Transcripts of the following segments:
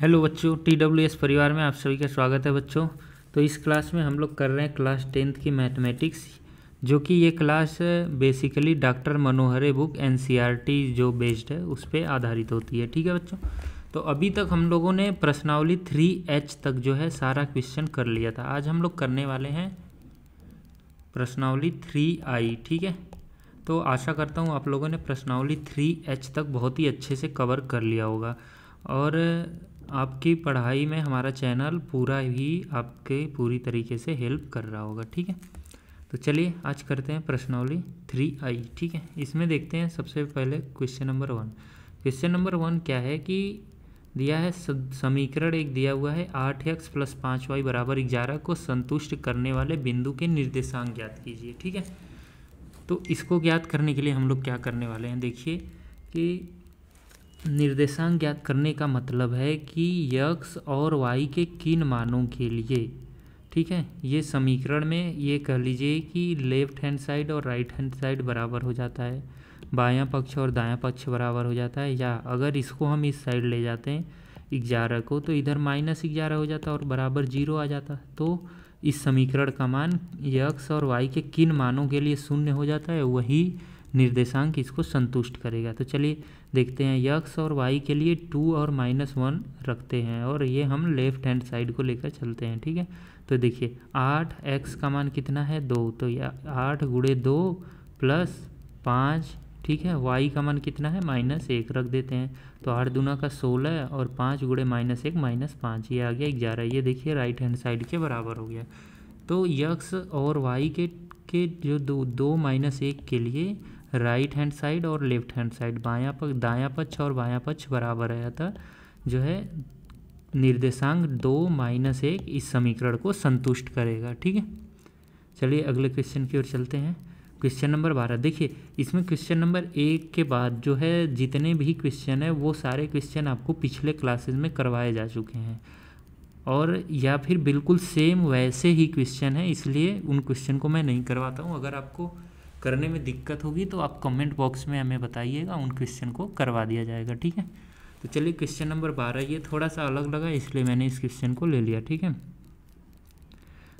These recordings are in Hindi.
हेलो बच्चों टी डब्ल्यू एस परिवार में आप सभी का स्वागत है बच्चों। तो इस क्लास में हम लोग कर रहे हैं क्लास टेंथ की मैथमेटिक्स, जो कि ये क्लास बेसिकली डॉक्टर मनोहरे बुक एन जो बेस्ड है, उस पर आधारित होती है। ठीक है बच्चों? तो अभी तक हम लोगों ने प्रश्नावली थ्री एच तक जो है सारा क्वेश्चन कर लिया था। आज हम लोग करने वाले हैं प्रश्नावली थ्री आई ठीक है? तो आशा करता हूँ आप लोगों ने प्रश्नावली थ्री एच तक बहुत ही अच्छे से कवर कर लिया होगा। और आपकी पढ़ाई में हमारा चैनल पूरा ही आपके पूरी तरीके से हेल्प कर रहा होगा, ठीक है? तो चलिए आज करते हैं प्रश्नावली थ्री आई, ठीक है? इसमें देखते हैं सबसे पहले question number one. Question number one क्या है कि दिया है समीकरण एक दिया हुआ है, आठ एक्स प्लस पाँच वाई बराबर ग्यारह को संतुष्ट करने वाले बिंदु के निर्देशांक ज्ञात कीजिए, ठीक है? तो इसको ज्ञात करने के लिए हम लोग क्या करने वाले हैं, देखिए कि निर्देशांक ज्ञात करने का मतलब है कि यक्स और वाई के किन मानों के लिए। ठीक है? ये समीकरण में ये कह लीजिए कि लेफ़्ट हैंड साइड और राइट हैंड साइड बराबर हो जाता है। बायां पक्ष और दायां पक्ष बराबर हो जाता है या अगर इसको हम इस साइड ले जाते हैं, ग्यारह को तो इधर माइनस ग्यारह हो जाता और बराबर ज़ीरो आ जाता। तो इस समीकरण का मान यक्स और वाई के किन मानों के लिए शून्य हो जाता है, वही निर्देशांक इसको संतुष्ट करेगा। तो चलिए देखते हैं, यक्स और वाई के लिए टू और माइनस वन रखते हैं और ये हम लेफ़्ट हैंड साइड को लेकर चलते हैं, ठीक है? तो देखिए, आठ एक्स का मान कितना है? दो तो यह आठ गुड़े दो प्लस पाँच, ठीक है? वाई का मान कितना है? माइनस एक रख देते हैं। तो आठ दूना का सोलह और पाँच गुड़े माइनस एक, माइनस पाँच, ये आ गया ग्यारह, ये देखिए राइट हैंड साइड के बराबर हो गया। तो यक्स और वाई के के जो दो दो माइनस एक के लिए राइट हैंड साइड और लेफ़्ट हैंड साइड, बायां पक्ष, दायां पक्ष और बायां पक्ष बराबर है। अतः जो है निर्देशांक दो माइनस एक इस समीकरण को संतुष्ट करेगा, ठीक है? चलिए अगले क्वेश्चन की ओर चलते हैं। क्वेश्चन नंबर बारह। देखिए, इसमें क्वेश्चन नंबर एक के बाद जो है जितने भी क्वेश्चन है, वो सारे क्वेश्चन आपको पिछले क्लासेस में करवाए जा चुके हैं। और या फिर बिल्कुल सेम वैसे ही क्वेश्चन है, इसलिए उन क्वेश्चन को मैं नहीं करवाता हूँ। अगर आपको करने में दिक्कत होगी तो आप कमेंट बॉक्स में हमें बताइएगा, उन क्वेश्चन को करवा दिया जाएगा, ठीक है? तो चलिए क्वेश्चन नंबर बारह, ये थोड़ा सा अलग लगा, इसलिए मैंने इस क्वेश्चन को ले लिया, ठीक है?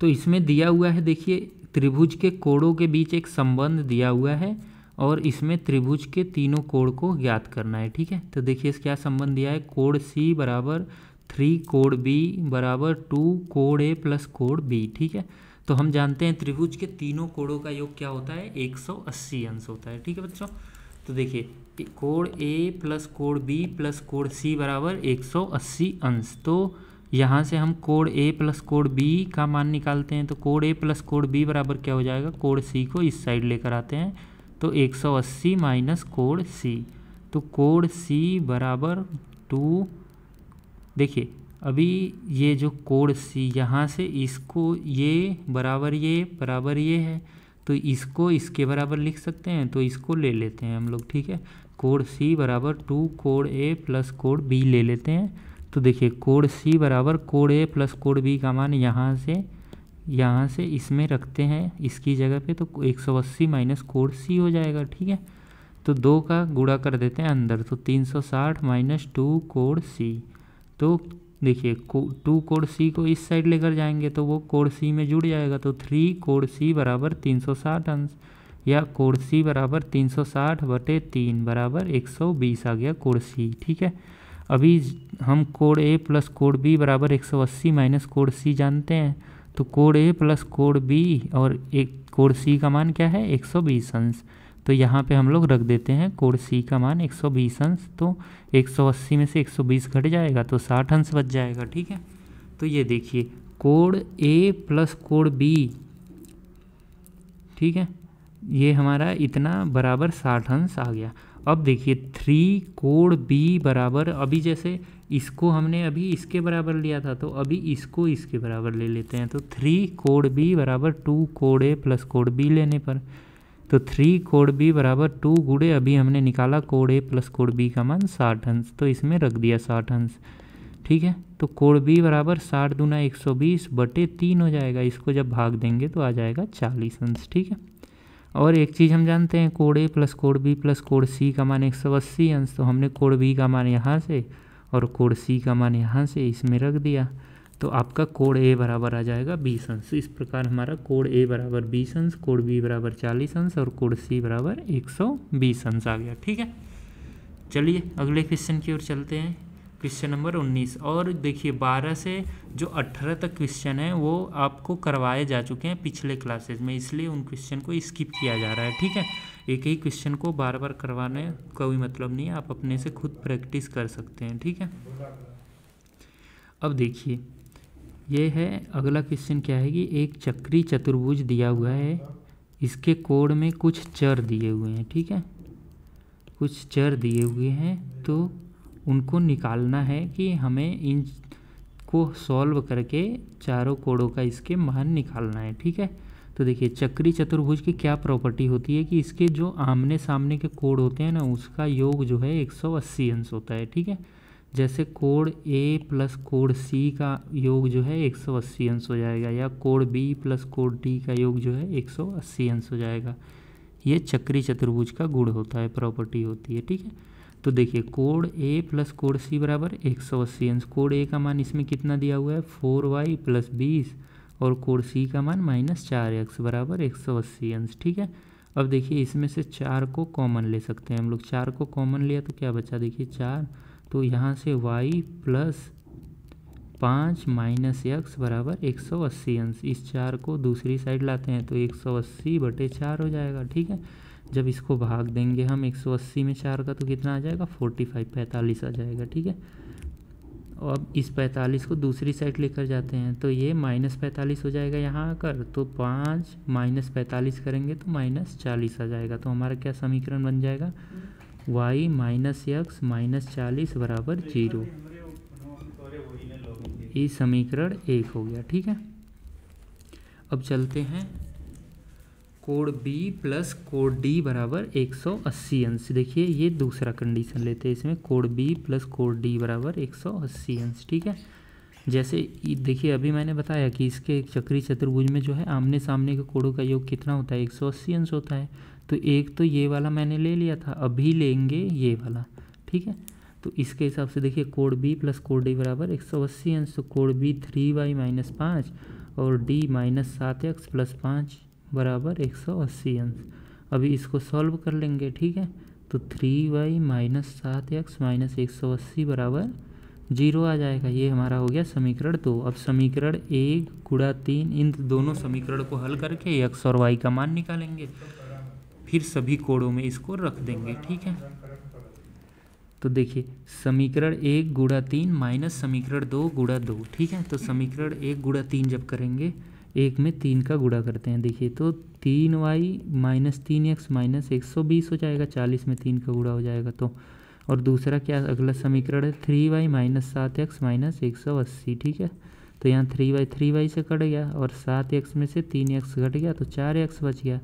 तो इसमें दिया हुआ है, देखिए, त्रिभुज के कोड़ों के बीच एक संबंध दिया हुआ है, और इसमें त्रिभुज के तीनों कोण को ज्ञात करना है, ठीक है? तो देखिए इस क्या संबंध दिया है? कोण सी बराबर थ्री कोण बी बराबर टू कोण ए प्लस कोण बी ठीक है? तो हम जानते हैं त्रिभुज के तीनों कोणों का योग क्या होता है? 180 अंश होता है, ठीक है बच्चों? तो देखिए कोण ए प्लस कोण बी प्लस कोण सी बराबर 180 अंश। तो यहाँ से हम कोड ए प्लस कोड बी का मान निकालते हैं तो कोड ए प्लस कोड बी बराबर क्या हो जाएगा? कोड सी को इस साइड लेकर आते हैं तो 180 माइनस कोड सी तो कोड सी बराबर टू, देखिए अभी ये जो कोड सी यहाँ से इसको ये बराबर ये बराबर ये है तो इसको इसके बराबर लिख सकते हैं तो इसको ले लेते हैं हम लोग, ठीक है? कोड सी बराबर टू कोड ए प्लस कोड बी ले लेते हैं। तो देखिए, कोड सी बराबर कोड ए प्लस कोड बी का मान यहाँ से यहाँ से इसमें रखते हैं, इसकी जगह पे तो 180 सौ माइनस कोड सी हो जाएगा, ठीक है? तो दो का गुड़ा कर देते हैं अंदर तो 360 माइनस टू कोड सी। तो देखिए, को टू कोड सी को इस साइड लेकर जाएँगे तो वो कोड सी में जुड़ जाएगा तो थ्री कोड सी बराबर 360 अंश या कोड सी बराबर 360 बटे तीन बराबर 120 आ गया कोड सी ठीक है? अभी हम कोड ए प्लस कोड बी बराबर 180 माइनस कोड सी जानते हैं तो कोड ए प्लस कोड बी और एक कोड सी का मान क्या है? 120 अंश। तो यहाँ पे हम लोग रख देते हैं कोड सी का मान 120 अंश तो 180 में से 120 घट जाएगा तो 60 अंश बच जाएगा, ठीक है? तो ये देखिए, कोड ए प्लस कोड बी ठीक है? ये हमारा इतना बराबर साठ अंश आ गया। अब देखिए थ्री कोड बी बराबर, अभी जैसे इसको हमने अभी इसके बराबर लिया था तो अभी इसको इसके बराबर ले लेते हैं। तो थ्री कोड बी बराबर टू कोड ए प्लस कोड बी लेने पर। तो थ्री कोड बी बराबर टू गुड़े अभी हमने निकाला कोड ए प्लस कोड बी का मान साठ अंश तो इसमें रख दिया साठ अंश। ठीक है? तो कोड बी बराबर साठ दूना एक सौ बीस बटे तीन हो जाएगा, इसको जब भाग देंगे तो आ जाएगा चालीस अंश, ठीक है? और एक चीज़ हम जानते हैं कोड ए प्लस कोड बी प्लस कोड सी का मान एक सौ अस्सी अंश तो हमने कोड बी का मान यहाँ से और कोड सी का मान यहाँ से इसमें रख दिया। तो आपका कोड ए बराबर आ जाएगा बीस अंश इस प्रकार हमारा कोड ए बराबर बीस अंश कोड बी बराबर चालीस अंश और कोड सी बराबर एक सौ बीस अंश आ गया, ठीक है? चलिए, अगले क्वेश्चन की ओर चलते हैं। क्वेश्चन नंबर उन्नीस। और देखिए, बारह से जो अट्ठारह तक क्वेश्चन है, वो आपको करवाए जा चुके हैं पिछले क्लासेज में, इसलिए उन क्वेश्चन को स्किप किया जा रहा है, ठीक है? एक ही क्वेश्चन को बार बार करवाने का कोई मतलब नहीं है, आप अपने से खुद प्रैक्टिस कर सकते हैं, ठीक है? अब देखिए ये है, अगला क्वेश्चन क्या है कि एक चक्री चतुर्भुज दिया हुआ है, इसके कोड में कुछ चर दिए हुए हैं, ठीक है? कुछ चर दिए हुए हैं तो उनको निकालना है कि हमें इन को सॉल्व करके चारों कोडों का इसके मान निकालना है, ठीक है? तो देखिए, चक्री चतुर्भुज की क्या प्रॉपर्टी होती है कि इसके जो आमने सामने के कोड होते हैं ना, उसका योग जो है 180 अंश होता है, ठीक है? जैसे कोड ए प्लस कोड सी का योग जो है 180 अंश हो जाएगा, या कोड बी प्लस कोड डी का योग जो है 180 अंश हो जाएगा। ये चक्री चतुर्भुज का गुण होता है, प्रॉपर्टी होती है, ठीक है? तो देखिए, कोड ए प्लस कोड सी बराबर एक सौ अस्सी अंश। कोड ए का मान इसमें कितना दिया हुआ है? फोर वाई प्लस बीस, और कोड सी का मान माइनस चार एक्स बराबर एक सौ अस्सी अंश, ठीक है? अब देखिए, इसमें से चार को कॉमन ले सकते हैं हम लोग। चार को कॉमन लिया तो क्या बचा? देखिए, चार तो यहाँ से वाई प्लस पाँच माइनस एक्स बराबर एक सौ अस्सी अंश। इस चार को दूसरी साइड लाते हैं तो एक सौ अस्सी बटे चार हो जाएगा, ठीक है? जब इसको भाग देंगे हम 180 में चार का तो कितना आ जाएगा? 45 पैंतालीस आ जाएगा, ठीक है? अब इस पैंतालीस को दूसरी साइड लेकर जाते हैं तो ये माइनस पैंतालीस हो जाएगा यहाँ आकर। तो पाँच माइनस पैंतालीस करेंगे तो माइनस चालीस आ जाएगा। तो हमारा क्या समीकरण बन जाएगा? वाई माइनस एक्स माइनस चालीस बराबर ज़ीरो। ये समीकरण एक हो गया, ठीक है? अब चलते हैं। कोड बी प्लस कोड डी बराबर 180 अंश। देखिए, ये दूसरा कंडीशन लेते हैं इसमें। कोड बी प्लस कोड डी बराबर 180 अंश, ठीक है? जैसे देखिए, अभी मैंने बताया कि इसके चक्री चतुर्भुज में जो है आमने सामने के कोडों का योग कितना होता है? 180 अंश होता है। तो एक तो ये वाला मैंने ले लिया था, अभी लेंगे ये वाला, ठीक है? तो इसके हिसाब से देखिए कोड बी प्लस कोड डी बराबर एक सौ अस्सी अंश तो कोड बी थ्री वाई माइनस पाँच और डी माइनस सात एक्स प्लस पाँच बराबर एक सौ अस्सी अंश। अभी इसको सॉल्व कर लेंगे, ठीक है? तो थ्री वाई माइनस सात एक्स माइनस एक सौ अस्सी बराबर ज़ीरो आ जाएगा, ये हमारा हो गया समीकरण दो। अब समीकरण एक गुड़ा तीन, इन दोनों समीकरण को हल करके एक्स और वाई का मान निकालेंगे। फिर सभी कोड़ों में इसको रख देंगे, ठीक है? तो देखिए, समीकरण एक गुड़ा तीन माइनस समीकरण दो गुड़ा दो, ठीक है? तो समीकरण एक गुड़ा तीन जब करेंगे, एक में तीन का गुड़ा करते हैं। देखिए तो तीन वाई माइनस तीन एक्स माइनस एक सौ बीस हो जाएगा, चालीस में तीन का गुड़ा हो जाएगा। तो और दूसरा क्या, अगला समीकरण है थ्री वाई माइनस सात एक्स माइनस एक सौ अस्सी, ठीक है? तो यहाँ थ्री वाई थ्री वाई से कट गया और सात एक्स में से तीन एक्स घट गया तो चार एक्स बच गया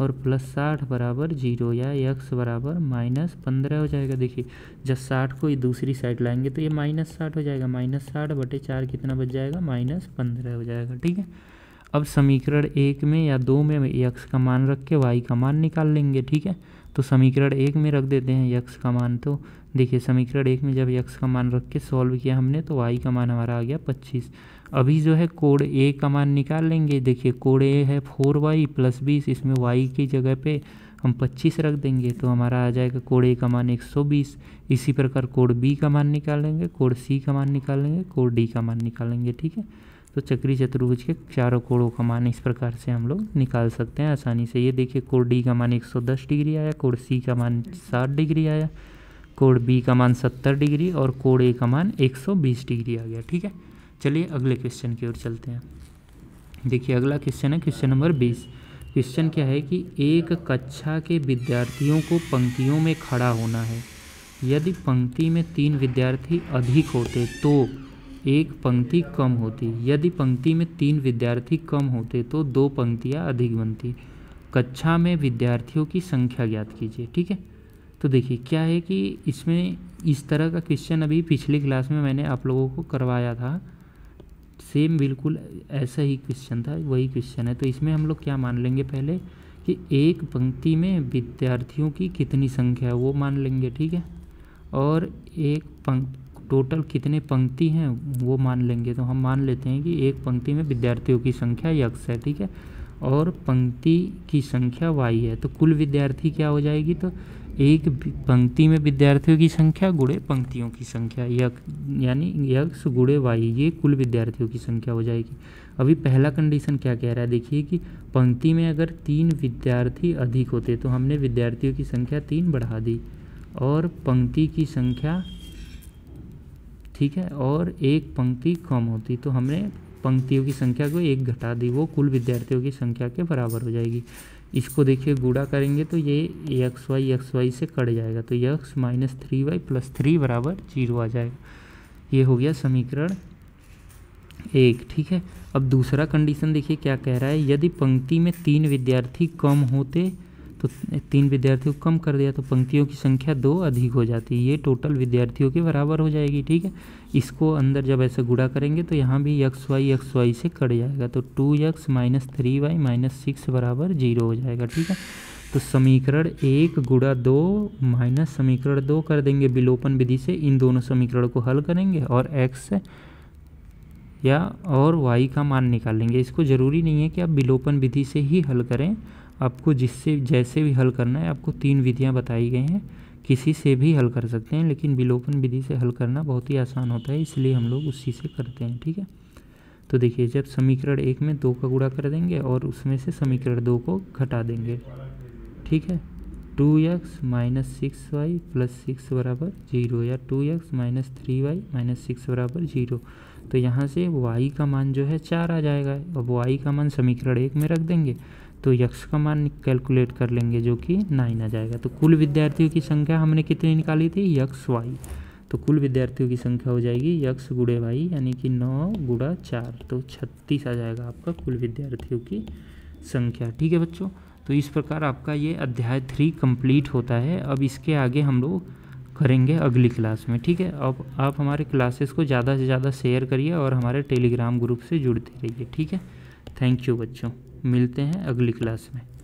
और प्लस साठ बराबर ज़ीरो या एक्स बराबर माइनस पंद्रह हो जाएगा। देखिए, जब साठ को दूसरी साइड लाएँगे तो ये माइनस साठ हो जाएगा। माइनस साठ बटे चार कितना बच जाएगा? माइनस पंद्रह हो जाएगा, ठीक है? अब समीकरण एक में या दो में यक्स का मान रख के वाई का मान निकाल लेंगे, ठीक है? तो समीकरण एक में रख देते हैं यक्स का मान। तो देखिए, समीकरण एक में जब यक्स का मान रख के सॉल्व किया हमने तो वाई का मान हमारा आ गया पच्चीस। अभी जो है कोड ए का मान निकाल लेंगे। देखिए, कोड ए है फोर वाई प्लस बीस। इसमें वाई की जगह पे हम पच्चीस रख देंगे तो हमारा आ जाएगा कोड ए का मान एक सौ बीस। इसी प्रकार कोड बी का मान निकालेंगे कोड सी का मान निकालेंगे कोड डी का मान निकालेंगे ठीक है? तो चक्री चतुर्भुज के चारों कोड़ों का मान इस प्रकार से हम लोग निकाल सकते हैं आसानी से। ये देखिए, कोड डी का मान 110 डिग्री आया, कोड सी का मान 60 डिग्री आया, कोड बी का मान 70 डिग्री और कोड ए का मान 120 डिग्री आ गया, ठीक है? चलिए अगले क्वेश्चन की ओर चलते हैं। देखिए, अगला क्वेश्चन है, क्वेश्चन नंबर बीस। क्वेश्चन क्या है कि एक कक्षा के विद्यार्थियों को पंक्तियों में खड़ा होना है। यदि पंक्ति में तीन विद्यार्थी अधिक होते तो एक पंक्ति कम होती। यदि पंक्ति में तीन विद्यार्थी कम होते तो दो पंक्तियाँ अधिक बनती। कक्षा में विद्यार्थियों की संख्या ज्ञात कीजिए, ठीक है? तो देखिए, क्या है कि इसमें इस तरह का क्वेश्चन अभी पिछली क्लास में मैंने आप लोगों को करवाया था। सेम बिल्कुल ऐसा ही क्वेश्चन था, वही क्वेश्चन है। तो इसमें हम लोग क्या मान लेंगे पहले? कि एक पंक्ति में विद्यार्थियों की कितनी संख्या है, वो मान लेंगे, ठीक है? और एक पंक्ति टोटल कितने पंक्ति हैं वो मान लेंगे। तो हम मान लेते हैं कि एक पंक्ति में विद्यार्थियों की संख्या यक्स है, ठीक है? और पंक्ति की संख्या वाई है। तो कुल विद्यार्थी क्या हो जाएगी? तो एक पंक्ति में विद्यार्थियों की संख्या गुड़े पंक्तियों की संख्या। यक यानी यक्स गुड़े वाई, ये कुल विद्यार्थियों की संख्या हो जाएगी। अभी पहला कंडीशन क्या कह रहा है? देखिए कि पंक्ति में अगर तीन विद्यार्थी अधिक होते तो हमने विद्यार्थियों की संख्या तीन बढ़ा दी। और पंक्ति की संख्या ठीक है? और एक पंक्ति कम होती तो हमने पंक्तियों की संख्या को एक घटा दी, वो कुल विद्यार्थियों की संख्या के बराबर हो जाएगी। इसको देखिए गुड़ा करेंगे तो ये एक्स वाई एक्स वाई से कट जाएगा तो X minus three Y plus three बराबर ज़ीरो आ जाएगा। ये हो गया समीकरण एक, ठीक है? अब दूसरा कंडीशन देखिए, क्या कह रहा है? यदि पंक्ति में तीन विद्यार्थी कम होते तो तीन विद्यार्थियों को कम कर दिया तो पंक्तियों की संख्या दो अधिक हो जाती है। ये टोटल विद्यार्थियों के बराबर हो जाएगी, ठीक है? इसको अंदर जब ऐसे गुड़ा करेंगे तो यहाँ भी एक्स वाई एक्स वाई से कट जाएगा। तो two x minus three y minus six बराबर ज़ीरो हो जाएगा, ठीक है? तो समीकरण एक गुड़ा दो माइनस समीकरण दो कर देंगे विलोपन विधि से। इन दोनों समीकरण को हल करेंगे और एक्स या और वाई का मान निकालेंगे इसको ज़रूरी नहीं है कि आप विलोपन विधि से ही हल करें। आपको जिससे, जैसे भी हल करना है, आपको तीन विधियाँ बताई गई हैं। किसी से भी हल कर सकते हैं, लेकिन विलोपन विधि से हल करना बहुत ही आसान होता है, इसलिए हम लोग उसी से करते हैं, ठीक है? तो देखिए, जब समीकरण एक में दो का गुणा कर देंगे और उसमें से समीकरण दो को घटा देंगे, ठीक है? Two X minus six Y plus six बराबर ज़ीरो या two X minus three Y minus six बराबर ज़ीरो। तो यहाँ से वाई का मान जो है चार आ जाएगा, अब वाई का मान समीकरण एक में रख देंगे। तो यक्स का मान कैलकुलेट कर लेंगे जो कि नाइन आ जाएगा। तो कुल विद्यार्थियों की संख्या हमने कितनी निकाली थी? X Y. तो कुल विद्यार्थियों की संख्या हो जाएगी यक्स गुड़े वाई, यानी कि नौ गुड़ा चार। तो छत्तीस आ जाएगा आपका कुल विद्यार्थियों की संख्या। ठीक है बच्चों? तो इस प्रकार आपका ये अध्याय थ्री कंप्लीट होता है। अब इसके आगे हम लोग करेंगे अगली क्लास में। ठीक है? अब आप हमारे क्लासेस को ज़्यादा से ज़्यादा शेयर करिए और हमारे टेलीग्राम ग्रुप से जुड़ते रहिए। ठीक है? थैंक यू बच्चों। मिलते हैं अगली क्लास में।